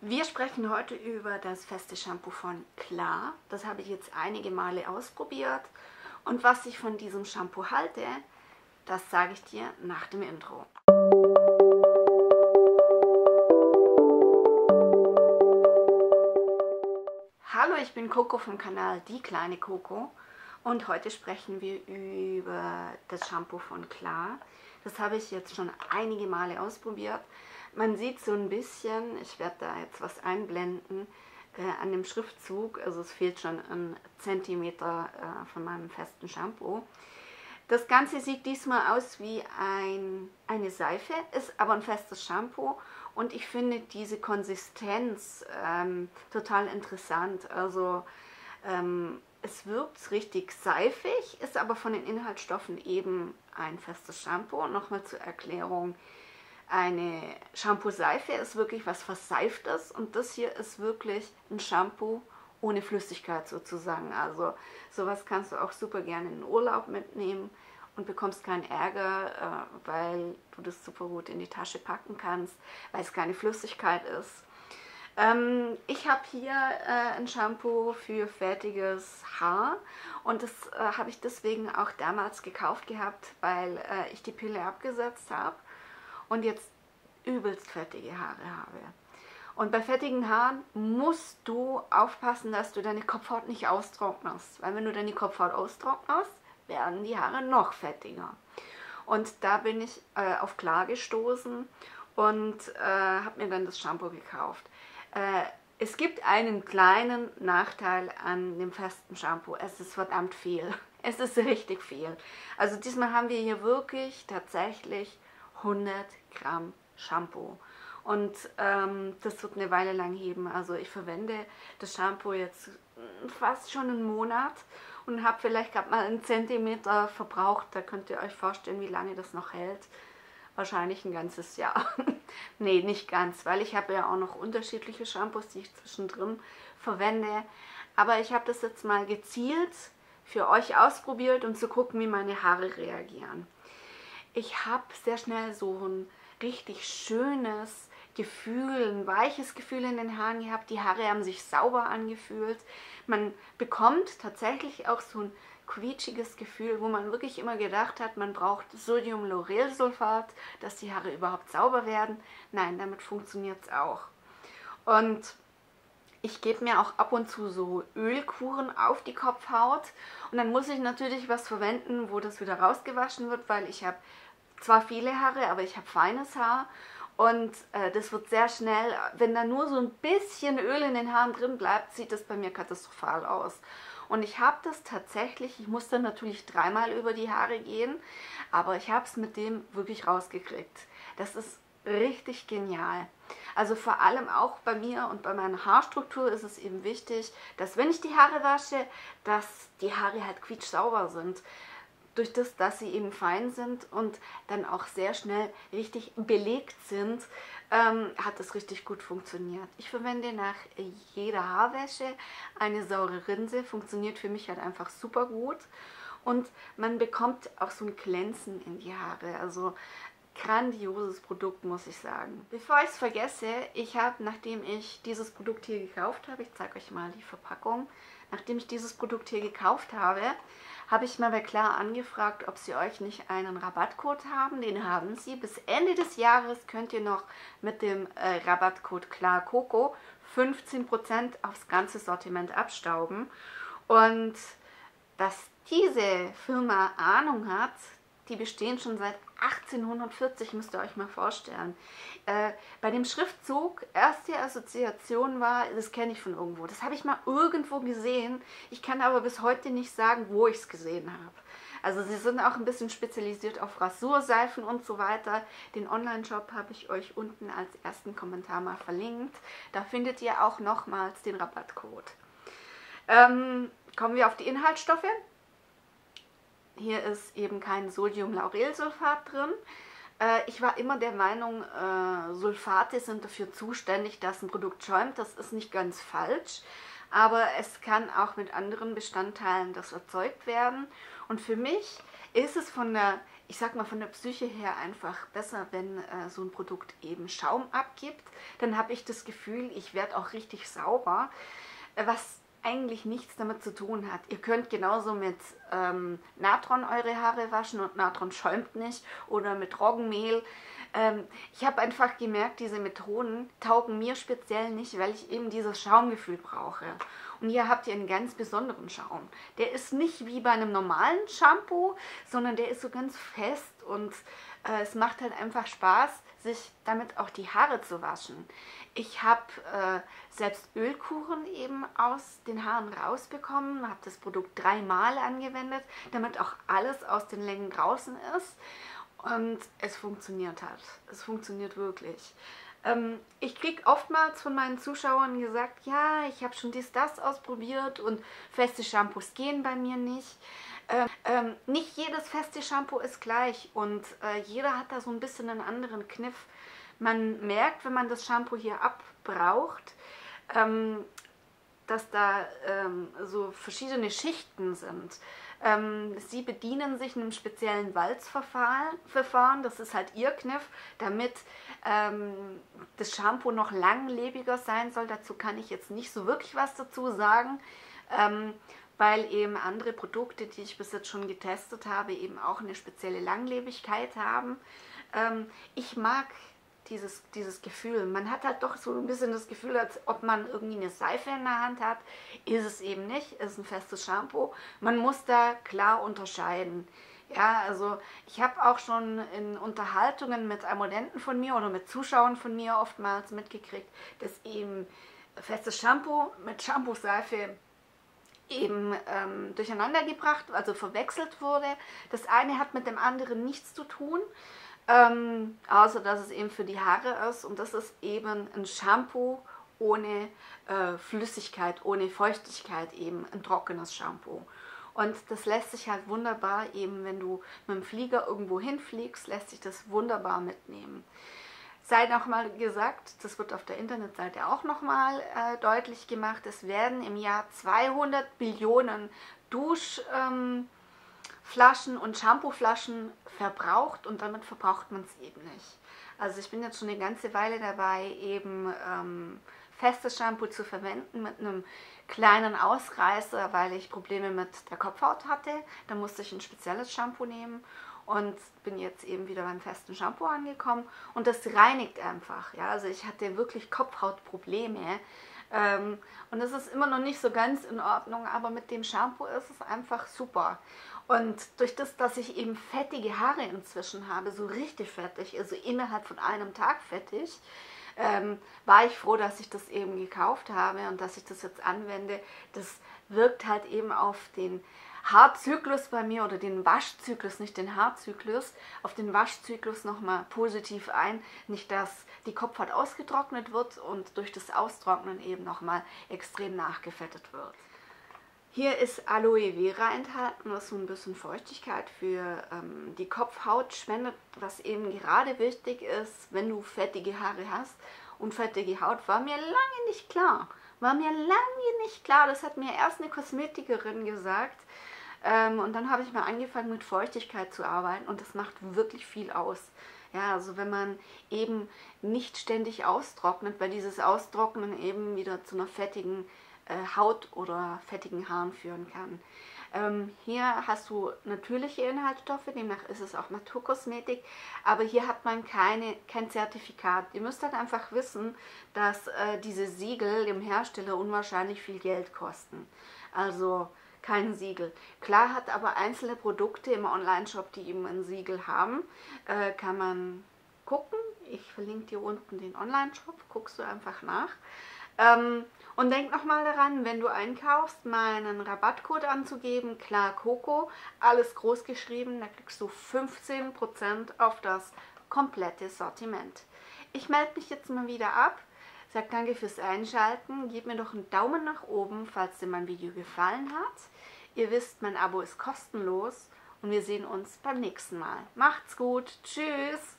Wir sprechen heute über das feste Shampoo von Klar. Das habe ich jetzt einige Male ausprobiert. Und was ich von diesem Shampoo halte, das sage ich dir nach dem Intro. Hallo, ich bin Coco vom Kanal Die kleine Coco und heute sprechen wir über das Shampoo von Klar. Das habe ich jetzt schon einige Male ausprobiert man sieht so ein bisschen, ich werde da jetzt was einblenden, äh, an dem Schriftzug, also es fehlt schon ein Zentimeter äh, von meinem festen Shampoo. Das Ganze sieht diesmal aus wie ein, eine Seife, ist aber ein festes Shampoo und ich finde diese Konsistenz ähm, total interessant. Also ähm, es wirkt richtig seifig, ist aber von den Inhaltsstoffen eben ein festes Shampoo. Nochmal zur Erklärung, eine Shampoo-Seife ist wirklich was Verseiftes und das hier ist wirklich ein Shampoo ohne Flüssigkeit sozusagen. Also sowas kannst du auch super gerne in den Urlaub mitnehmen und bekommst keinen Ärger, äh, weil du das super gut in die Tasche packen kannst, weil es keine Flüssigkeit ist. Ähm, ich habe hier äh, ein Shampoo für fertiges Haar und das äh, habe ich deswegen auch damals gekauft gehabt, weil ich die Pille abgesetzt habe und jetzt übelst fettige Haare habe. Und bei fettigen Haaren musst du aufpassen, dass du deine Kopfhaut nicht austrocknest. Weil wenn du deine Kopfhaut austrocknest, werden die Haare noch fettiger. Und da bin ich äh, auf klar gestoßen und äh, habe mir dann das Shampoo gekauft. Äh, es gibt einen kleinen Nachteil an dem festen Shampoo. Es ist verdammt viel. Es ist richtig viel. Also diesmal haben wir hier wirklich tatsächlich 100 Gramm Shampoo. Und ähm, das wird eine Weile lang heben. Also ich verwende das Shampoo jetzt fast schon einen Monat und habe vielleicht gerade mal einen Zentimeter verbraucht. Da könnt ihr euch vorstellen, wie lange das noch hält. Wahrscheinlich ein ganzes Jahr. nee, nicht ganz, weil ich habe ja auch noch unterschiedliche Shampoos, die ich zwischendrin verwende. Aber ich habe das jetzt mal gezielt für euch ausprobiert, um zu gucken, wie meine Haare reagieren ich habe sehr schnell so ein richtig schönes Gefühl, ein weiches Gefühl in den Haaren gehabt. Die Haare haben sich sauber angefühlt. Man bekommt tatsächlich auch so ein quietschiges Gefühl, wo man wirklich immer gedacht hat, man braucht Sodiumlaurelsulfat, dass die Haare überhaupt sauber werden. Nein, damit funktioniert es auch. Und ich gebe mir auch ab und zu so Ölkuren auf die Kopfhaut und dann muss ich natürlich was verwenden, wo das wieder rausgewaschen wird, weil ich habe zwar viele Haare, aber ich habe feines Haar und äh, das wird sehr schnell, wenn da nur so ein bisschen Öl in den Haaren drin bleibt, sieht das bei mir katastrophal aus. Und ich habe das tatsächlich, ich musste natürlich dreimal über die Haare gehen, aber ich habe es mit dem wirklich rausgekriegt. Das ist richtig genial. Also vor allem auch bei mir und bei meiner Haarstruktur ist es eben wichtig, dass wenn ich die Haare wasche, dass die Haare halt quietschsauber sind. Durch das, dass sie eben fein sind und dann auch sehr schnell richtig belegt sind, ähm, hat das richtig gut funktioniert. Ich verwende nach jeder Haarwäsche eine saure Rinse, funktioniert für mich halt einfach super gut und man bekommt auch so ein Glänzen in die Haare. Also grandioses Produkt, muss ich sagen. Bevor ich es vergesse, ich habe, nachdem ich dieses Produkt hier gekauft habe, ich zeige euch mal die Verpackung, nachdem ich dieses Produkt hier gekauft habe, habe ich mal bei Klar angefragt, ob sie euch nicht einen Rabattcode haben. Den haben sie. Bis Ende des Jahres könnt ihr noch mit dem äh, Rabattcode KlarCoco 15% aufs ganze Sortiment abstauben. Und dass diese Firma Ahnung hat, die bestehen schon seit 1840, müsst ihr euch mal vorstellen. Äh, bei dem Schriftzug, erste Assoziation war, das kenne ich von irgendwo. Das habe ich mal irgendwo gesehen. Ich kann aber bis heute nicht sagen, wo ich es gesehen habe. Also sie sind auch ein bisschen spezialisiert auf Rasurseifen und so weiter. Den Online-Shop habe ich euch unten als ersten Kommentar mal verlinkt. Da findet ihr auch nochmals den Rabattcode. Ähm, kommen wir auf die Inhaltsstoffe. Hier ist eben kein Sodiumlaurelsulfat drin. Äh, ich war immer der Meinung, äh, Sulfate sind dafür zuständig, dass ein Produkt schäumt. Das ist nicht ganz falsch, aber es kann auch mit anderen Bestandteilen das erzeugt werden. Und für mich ist es von der, ich sag mal, von der Psyche her einfach besser, wenn äh, so ein Produkt eben Schaum abgibt. Dann habe ich das Gefühl, ich werde auch richtig sauber. Äh, was eigentlich nichts damit zu tun hat. Ihr könnt genauso mit ähm, Natron eure Haare waschen und Natron schäumt nicht oder mit Roggenmehl. Ähm, ich habe einfach gemerkt, diese Methoden taugen mir speziell nicht, weil ich eben dieses Schaumgefühl brauche. Und hier habt ihr einen ganz besonderen Schaum. Der ist nicht wie bei einem normalen Shampoo, sondern der ist so ganz fest und äh, es macht halt einfach Spaß, sich damit auch die Haare zu waschen. Ich habe äh, selbst Ölkuchen eben aus den Haaren rausbekommen, habe das Produkt dreimal angewendet, damit auch alles aus den Längen draußen ist. Und es funktioniert hat. Es funktioniert wirklich. Ähm, ich kriege oftmals von meinen Zuschauern gesagt, ja, ich habe schon dies, das ausprobiert und feste Shampoos gehen bei mir nicht. Ähm, ähm, nicht jedes feste Shampoo ist gleich und äh, jeder hat da so ein bisschen einen anderen Kniff. Man merkt, wenn man das Shampoo hier abbraucht, ähm, dass da ähm, so verschiedene Schichten sind. Ähm, sie bedienen sich einem speziellen Walzverfahren, das ist halt ihr Kniff, damit ähm, das Shampoo noch langlebiger sein soll. Dazu kann ich jetzt nicht so wirklich was dazu sagen, ähm, weil eben andere Produkte, die ich bis jetzt schon getestet habe, eben auch eine spezielle Langlebigkeit haben. Ähm, ich mag dieses, dieses Gefühl. Man hat halt doch so ein bisschen das Gefühl, als ob man irgendwie eine Seife in der Hand hat. Ist es eben nicht, ist ein festes Shampoo. Man muss da klar unterscheiden. Ja, also ich habe auch schon in Unterhaltungen mit Amodenten von mir oder mit Zuschauern von mir oftmals mitgekriegt, dass eben festes Shampoo mit Shampoo-Seife eben ähm, durcheinander gebracht, also verwechselt wurde. Das eine hat mit dem anderen nichts zu tun. Ähm, außer dass es eben für die Haare ist und das ist eben ein Shampoo ohne äh, Flüssigkeit, ohne Feuchtigkeit eben, ein trockenes Shampoo. Und das lässt sich halt wunderbar eben, wenn du mit dem Flieger irgendwo hinfliegst, lässt sich das wunderbar mitnehmen. Sei nochmal gesagt, das wird auf der Internetseite auch nochmal äh, deutlich gemacht, es werden im Jahr 200 Billionen Dusch... Ähm, Flaschen und Shampooflaschen verbraucht und damit verbraucht man es eben nicht. Also ich bin jetzt schon eine ganze Weile dabei, eben ähm, festes Shampoo zu verwenden mit einem kleinen Ausreißer, weil ich Probleme mit der Kopfhaut hatte. Da musste ich ein spezielles Shampoo nehmen und bin jetzt eben wieder beim festen Shampoo angekommen und das reinigt einfach. Ja, also ich hatte wirklich Kopfhautprobleme ähm, und es ist immer noch nicht so ganz in Ordnung, aber mit dem Shampoo ist es einfach super. Und durch das, dass ich eben fettige Haare inzwischen habe, so richtig fettig, also innerhalb von einem Tag fettig, ähm, war ich froh, dass ich das eben gekauft habe und dass ich das jetzt anwende. Das wirkt halt eben auf den Haarzyklus bei mir oder den Waschzyklus, nicht den Haarzyklus, auf den Waschzyklus nochmal positiv ein. Nicht, dass die Kopfhaut ausgetrocknet wird und durch das Austrocknen eben nochmal extrem nachgefettet wird. Hier ist Aloe Vera enthalten, was so ein bisschen Feuchtigkeit für ähm, die Kopfhaut spendet, was eben gerade wichtig ist, wenn du fettige Haare hast. Und fettige Haut war mir lange nicht klar. War mir lange nicht klar. Das hat mir erst eine Kosmetikerin gesagt. Ähm, und dann habe ich mal angefangen mit Feuchtigkeit zu arbeiten und das macht wirklich viel aus. Ja, also wenn man eben nicht ständig austrocknet, weil dieses Austrocknen eben wieder zu einer fettigen äh, Haut oder fettigen Haaren führen kann. Ähm, hier hast du natürliche Inhaltsstoffe, demnach ist es auch Naturkosmetik, aber hier hat man keine, kein Zertifikat. Ihr müsst halt einfach wissen, dass äh, diese Siegel dem Hersteller unwahrscheinlich viel Geld kosten. Also kein Siegel. Klar hat aber einzelne Produkte im Online-Shop, die eben ein Siegel haben, äh, kann man gucken. Ich verlinke dir unten den Online-Shop, guckst du einfach nach. Ähm, und denk nochmal daran, wenn du einkaufst, meinen Rabattcode anzugeben, klar Coco, alles groß geschrieben, da kriegst du 15% auf das komplette Sortiment. Ich melde mich jetzt mal wieder ab, sag danke fürs Einschalten, gib mir doch einen Daumen nach oben, falls dir mein Video gefallen hat. Ihr wisst, mein Abo ist kostenlos und wir sehen uns beim nächsten Mal. Macht's gut, tschüss!